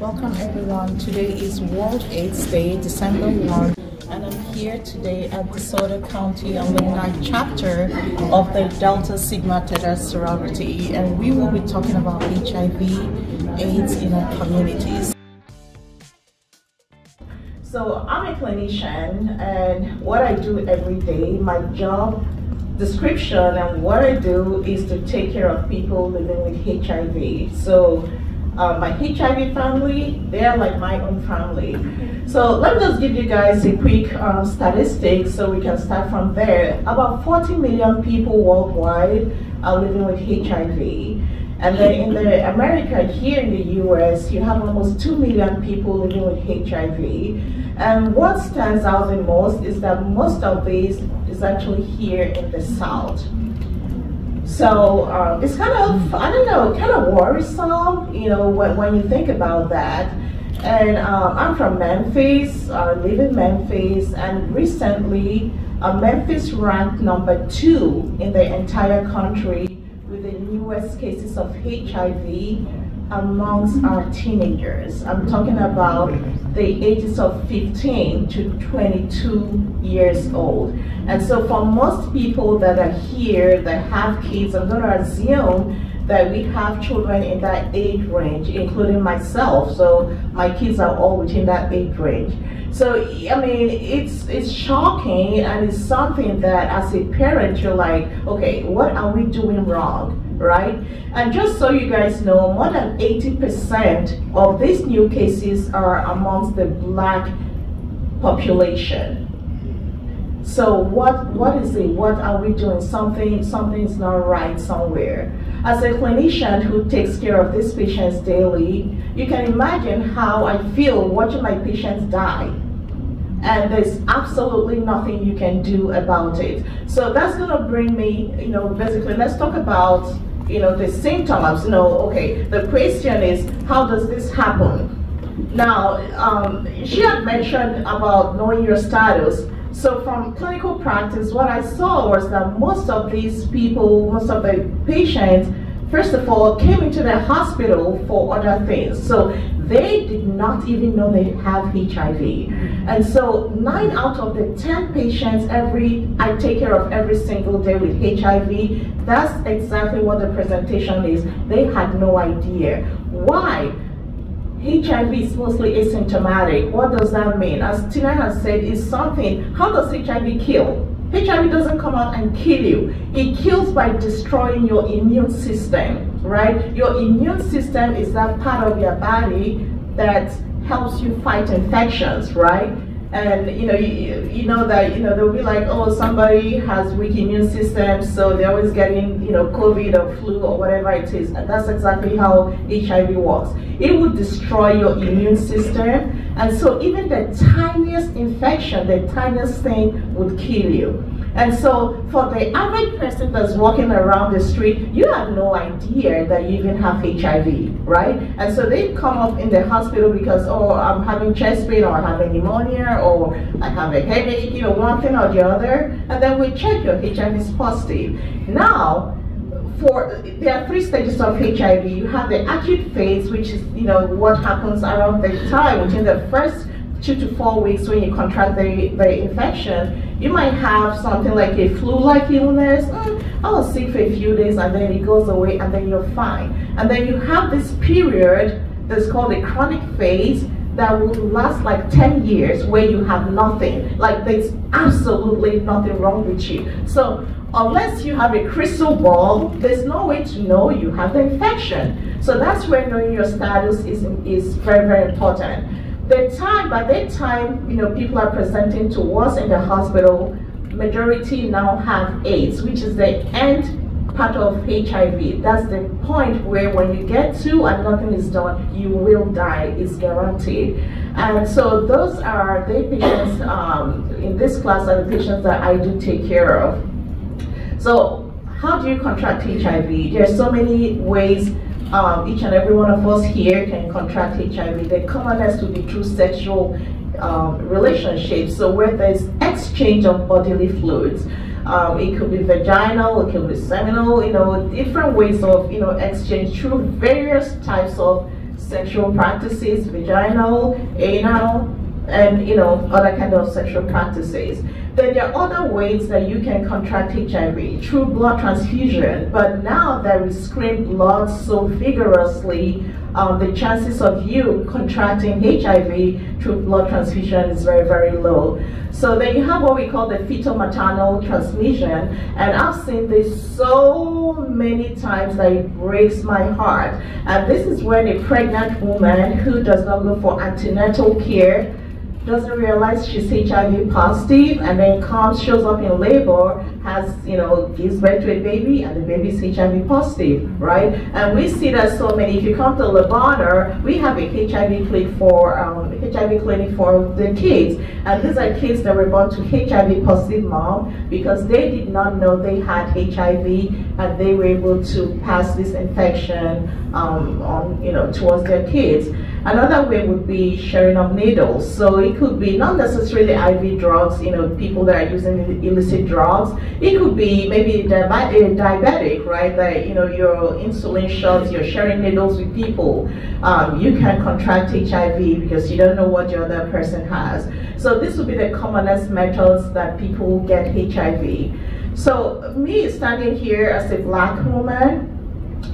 Welcome everyone. Today is World AIDS Day, December 1, and I'm here today at the DeSoto County Alumni Chapter of the Delta Sigma Theta sorority, and we will be talking about HIV AIDS in our communities. So I'm a clinician and what I do every day, my job description and what I do is to take care of people living with HIV. So uh, my HIV family, they are like my own family. So let me just give you guys a quick um, statistic so we can start from there. About 40 million people worldwide are living with HIV. And then in the America, here in the US, you have almost 2 million people living with HIV. And what stands out the most is that most of these is actually here in the South. So um, it's kind of, I don't know, kind of worrisome, you know, when, when you think about that. And um, I'm from Memphis, I uh, live in Memphis, and recently uh, Memphis ranked number two in the entire country with the newest cases of HIV amongst our teenagers. I'm talking about the ages of 15 to 22 years old. And so for most people that are here that have kids, I'm to assume that we have children in that age range, including myself. So my kids are all within that age range. So I mean, it's it's shocking and it's something that as a parent you're like, okay, what are we doing wrong? right? And just so you guys know, more than 80% of these new cases are amongst the black population. So what what is it? What are we doing? Something something's not right somewhere. As a clinician who takes care of these patients daily, you can imagine how I feel watching my patients die and there's absolutely nothing you can do about it. So that's gonna bring me, you know, basically let's talk about, you know, the symptoms, you know, okay, the question is, how does this happen? Now, um, she had mentioned about knowing your status. So from clinical practice, what I saw was that most of these people, most of the patients, first of all, came into the hospital for other things. So they did not even know they have HIV. And so nine out of the 10 patients every I take care of every single day with HIV, that's exactly what the presentation is. They had no idea. Why? HIV is mostly asymptomatic. What does that mean? As Tina has said, is something, how does HIV kill? HIV doesn't come out and kill you. It kills by destroying your immune system, right? Your immune system is that part of your body that helps you fight infections, right? and you know you, you know that you know they'll be like oh somebody has weak immune system so they're always getting you know covid or flu or whatever it is and that's exactly how hiv works it would destroy your immune system and so even the tiniest infection the tiniest thing would kill you and so for the average person that's walking around the street, you have no idea that you even have HIV, right? And so they come up in the hospital because, oh, I'm having chest pain or I'm having pneumonia or I have a headache, you know, one thing or the other. And then we check your HIV is positive. Now, for there are three stages of HIV. You have the acute phase, which is you know what happens around the time within the first two to four weeks when you contract the, the infection, you might have something like a flu-like illness. Mm, I was sick for a few days and then it goes away and then you're fine. And then you have this period that's called a chronic phase that will last like 10 years where you have nothing. Like there's absolutely nothing wrong with you. So unless you have a crystal ball, there's no way to know you have the infection. So that's where knowing your status is, is very, very important. The time, by that time, you know, people are presenting to us in the hospital, majority now have AIDS, which is the end part of HIV. That's the point where when you get to and nothing is done, you will die, is guaranteed. And so those are the patients um, in this class are the patients that I do take care of. So how do you contract HIV? There are so many ways um, each and every one of us here can contract HIV. The commonest would be through sexual um, relationships, so where there's exchange of bodily fluids. Um, it could be vaginal, it could be seminal, you know, different ways of, you know, exchange through various types of sexual practices, vaginal, anal, and you know other kind of sexual practices. Then there are other ways that you can contract HIV through blood transfusion, but now that we screen blood so vigorously, um, the chances of you contracting HIV through blood transfusion is very, very low. So then you have what we call the fetal maternal transmission, and I've seen this so many times that it breaks my heart. And this is when a pregnant woman who does not go for antenatal care doesn't realize she's HIV positive and then comes, shows up in labor, has, you know, gives birth to a baby and the baby is HIV positive, right? And we see that so many, if you come to Le Bonheur, we have a HIV clinic for, um, HIV clinic for the kids. And these are kids that were born to HIV positive mom because they did not know they had HIV and they were able to pass this infection um, on, you know, towards their kids. Another way would be sharing of needles. So it could be not necessarily IV drugs, you know, people that are using illicit drugs. It could be maybe diabetic, right? That, you know, your insulin shots, you're sharing needles with people. Um, you can contract HIV because you don't know what the other person has. So this would be the commonest methods that people get HIV. So me standing here as a black woman,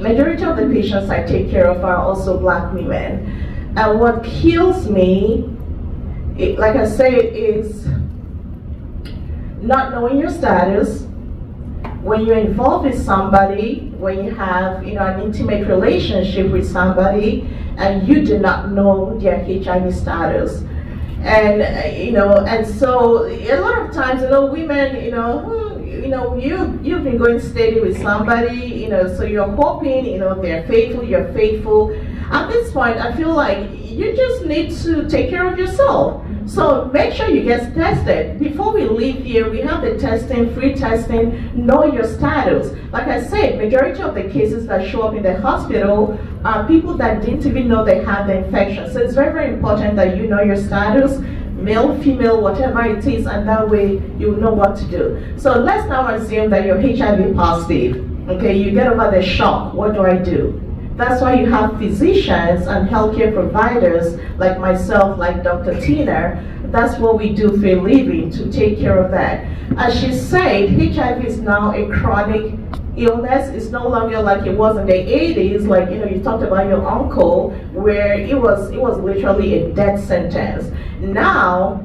majority of the patients I take care of are also black women. And what kills me, it, like I say, is not knowing your status. When you're involved with somebody, when you have you know an intimate relationship with somebody, and you do not know their HIV status, and you know, and so a lot of times, you know, women, you know, hmm, you know, you you've been going steady with somebody, you know, so you're hoping, you know, they're faithful, you're faithful, at this point, I feel like you just need to take care of yourself. So make sure you get tested. Before we leave here, we have the testing, free testing, know your status. Like I said, majority of the cases that show up in the hospital are people that didn't even know they had the infection. So it's very, very important that you know your status, male, female, whatever it is, and that way you know what to do. So let's now assume that you're HIV positive. Okay, you get over the shock. What do I do? That's why you have physicians and healthcare providers like myself, like Dr. Tina. That's what we do for a living, to take care of that. As she said, HIV is now a chronic illness. It's no longer like it was in the 80s, like, you know, you talked about your uncle, where it was, it was literally a death sentence. Now,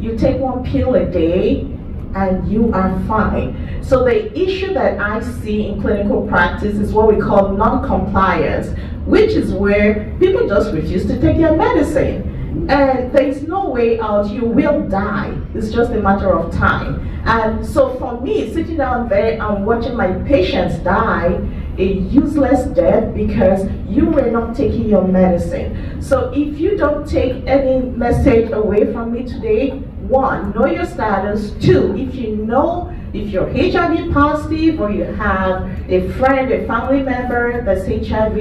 you take one pill a day, and you are fine. So the issue that I see in clinical practice is what we call non-compliance, which is where people just refuse to take their medicine. And there is no way out, you will die. It's just a matter of time. And so for me, sitting down there and watching my patients die, a useless death because you were not taking your medicine. So if you don't take any message away from me today, one, know your status. Two, if you know if you're HIV positive or you have a friend, a family member that's HIV,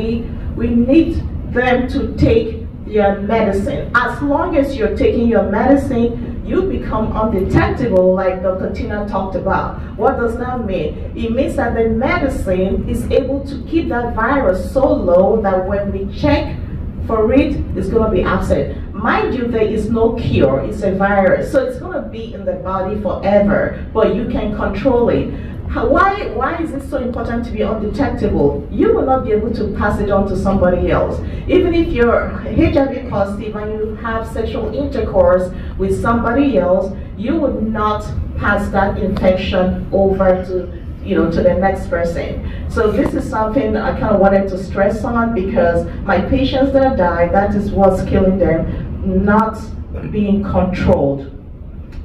we need them to take your medicine. As long as you're taking your medicine, you become undetectable like Dr. Tina talked about. What does that mean? It means that the medicine is able to keep that virus so low that when we check for it, it's going to be absent. Mind you, there is no cure. It's a virus. So it's going to be in the body forever, but you can control it. How, why, why is it so important to be undetectable? You will not be able to pass it on to somebody else. Even if you're HIV positive and you have sexual intercourse with somebody else, you would not pass that infection over to you know, to the next person. So this is something I kind of wanted to stress on because my patients that die, that is what's killing them not being controlled.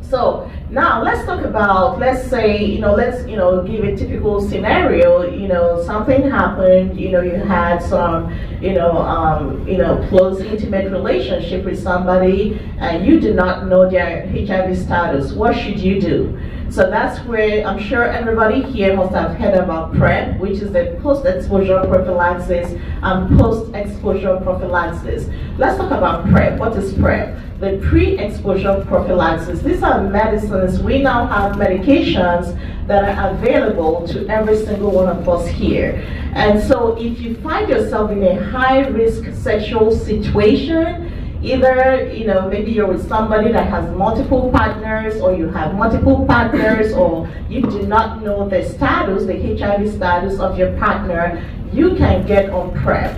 So now let's talk about, let's say, you know, let's, you know, give a typical scenario, you know, something happened, you know, you had some, you know, um, you know, close intimate relationship with somebody and you do not know their HIV status. What should you do? So that's where I'm sure everybody here must have heard about PrEP, which is the post-exposure prophylaxis and post-exposure prophylaxis. Let's talk about PrEP. What is PrEP? The pre-exposure prophylaxis. These are medicines. We now have medications that are available to every single one of us here. And so if you find yourself in a high-risk sexual situation, either you know maybe you're with somebody that has multiple partners or you have multiple partners or you do not know the status the hiv status of your partner you can get on prep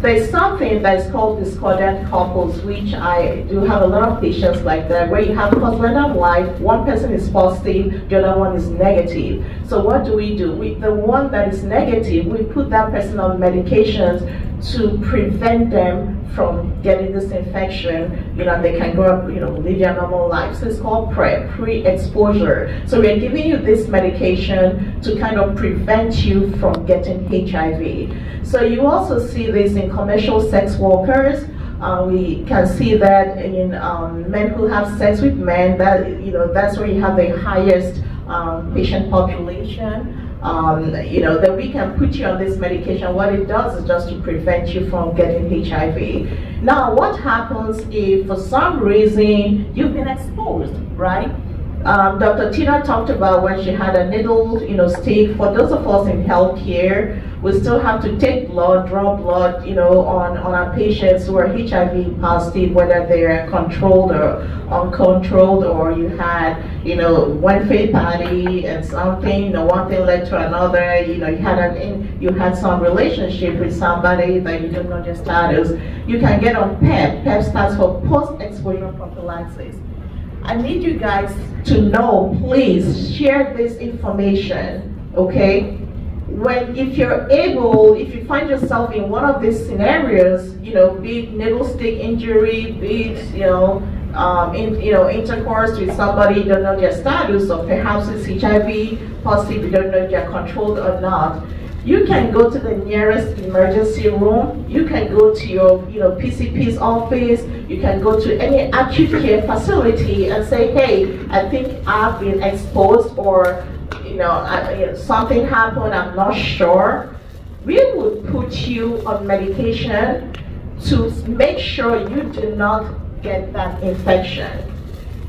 there's something that is called discordant couples, which I do have a lot of patients like that, where you have husband and wife, one person is positive, the other one is negative. So what do we do? We, the one that is negative, we put that person on medications to prevent them from getting this infection, you know, they can go up, you know, live their normal life. So it's called PrEP, pre-exposure. So we're giving you this medication to kind of prevent you from getting HIV. So you also see this in commercial sex workers. Uh, we can see that in um, men who have sex with men, that, you know, that's where you have the highest um, patient population um, you know, that we can put you on this medication. What it does is just to prevent you from getting HIV. Now, what happens if for some reason you've been exposed, right? Um, Dr. Tina talked about when she had a needle, you know, stick. For those of us in healthcare, we still have to take blood, draw blood, you know, on, on our patients who are HIV positive, whether they're controlled or uncontrolled, or you had, you know, one fake party and something, you know, one thing led to another, you know, you had an you had some relationship with somebody that you don't know their status. You can get on PEP. PEP stands for post-exposure prophylaxis. I need you guys to know, please share this information, okay? When, if you're able, if you find yourself in one of these scenarios, you know, be it needle stick injury, be it, you know, um, in, you know, intercourse with somebody, you don't know their status, or perhaps it's HIV positive, you don't know if they're controlled or not, you can go to the nearest emergency room. You can go to your, you know, PCP's office. You can go to any acute care facility and say, hey, I think I've been exposed or, you know, I, you know something happened, I'm not sure. We would put you on medication to make sure you do not get that infection.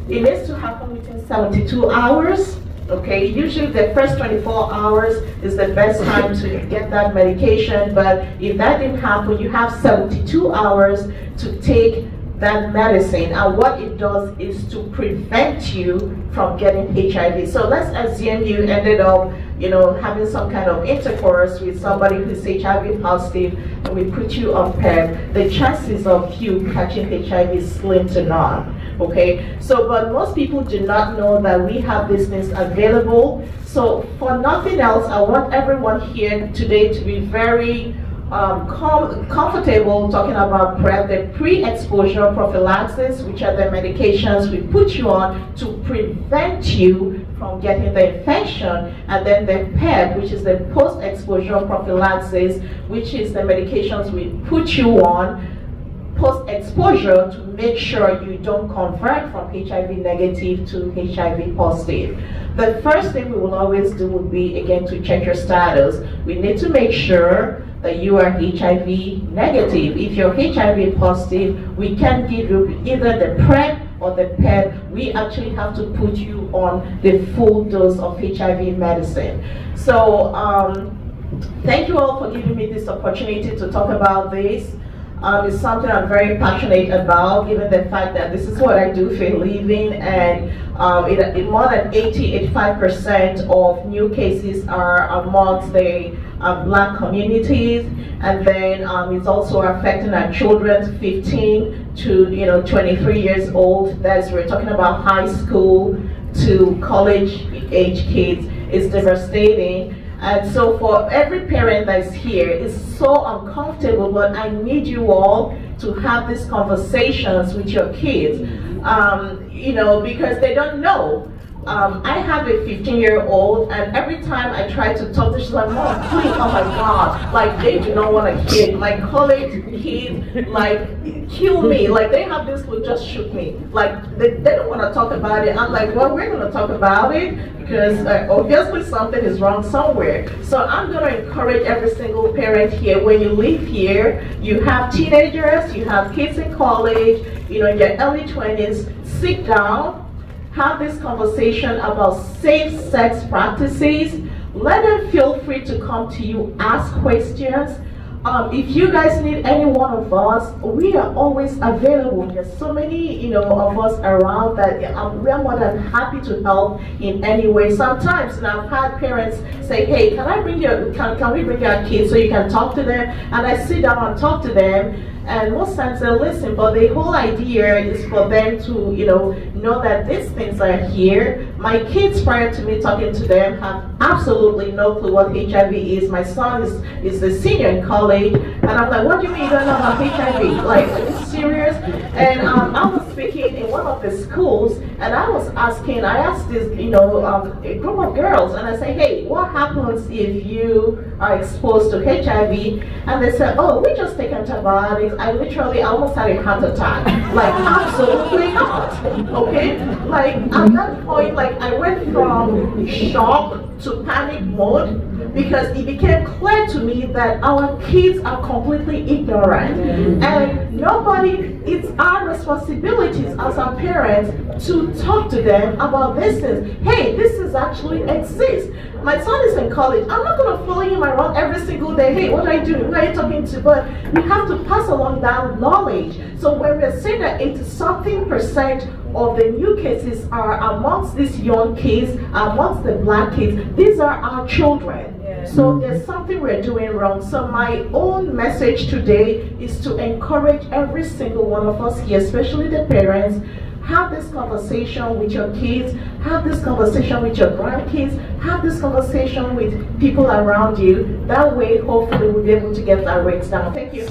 It needs to happen within 72 hours okay? Usually the first 24 hours is the best time to get that medication, but if that didn't happen, you have 72 hours to take that medicine and what it does is to prevent you from getting HIV. So let's assume you ended up, you know, having some kind of intercourse with somebody who's HIV positive and we put you on PEP, the chances of you catching HIV is slim to none okay? So, but most people do not know that we have this things available. So for nothing else, I want everyone here today to be very um, com comfortable talking about PrEP, the pre-exposure prophylaxis, which are the medications we put you on to prevent you from getting the infection, and then the PEP, which is the post-exposure prophylaxis, which is the medications we put you on post-exposure to make sure you don't convert from HIV negative to HIV positive. The first thing we will always do would be, again, to check your status. We need to make sure that you are HIV negative. If you're HIV positive, we can give you either the PrEP or the PEP. We actually have to put you on the full dose of HIV medicine. So, um, thank you all for giving me this opportunity to talk about this um, is something I'm very passionate about, given the fact that this is what I do for a living, and um, it, it, more than 80-85% of new cases are amongst the uh, black communities, and then um, it's also affecting our children 15 to you know 23 years old. That's we're talking about high school to college age kids. It's devastating. And so for every parent that's here, it's so uncomfortable, but I need you all to have these conversations with your kids, um, you know, because they don't know. Um, I have a 15 year old, and every time I try to talk to her, she's like, Mom, please, oh my God. Like, they do not want a kid. My college kid, like, kill me. Like, they have this who just shoot me. Like, they, they don't want to talk about it. I'm like, well, we're going to talk about it because uh, obviously something is wrong somewhere. So I'm going to encourage every single parent here, when you leave here, you have teenagers, you have kids in college, you know, in your early 20s, sit down, have this conversation about safe sex practices. Let them feel free to come to you, ask questions. Um, if you guys need any one of us, we are always available. There's so many, you know, of us around that um, we're more than happy to help in any way. Sometimes, and I've had parents say, "Hey, can I bring your, can, can we bring our kids so you can talk to them?" And I sit down and talk to them, and most times they listen, but the whole idea is for them to, you know, know that these things are here. My kids, prior to me talking to them, have absolutely no clue what HIV is. My son is, is a senior in college, and I'm like, what do you mean you don't know about HIV? Like, are you serious? And um, I was speaking in one of the schools, and I was asking, I asked this, you know, um, a group of girls, and I say, hey, what happens if you are exposed to HIV? And they said, oh, we just take antibiotics. I literally almost had a heart attack. Like, absolutely not. Okay? Like, at that point, like, I went from shock to panic mode because it became clear to me that our kids are completely ignorant. Mm-hmm. And nobody it's our responsibilities as our parents to talk to them about this things hey this is actually exists my son is in college. I'm not going to follow him around every single day. Hey what are you doing who are you talking to? But we have to pass along that knowledge. So when we're saying that 80 something percent of the new cases are amongst these young kids amongst the black kids these are our children so there's something we're doing wrong. So my own message today is to encourage every single one of us here, especially the parents, have this conversation with your kids, have this conversation with your grandkids, have this conversation with people around you. That way, hopefully, we'll be able to get that rates down. Thank you.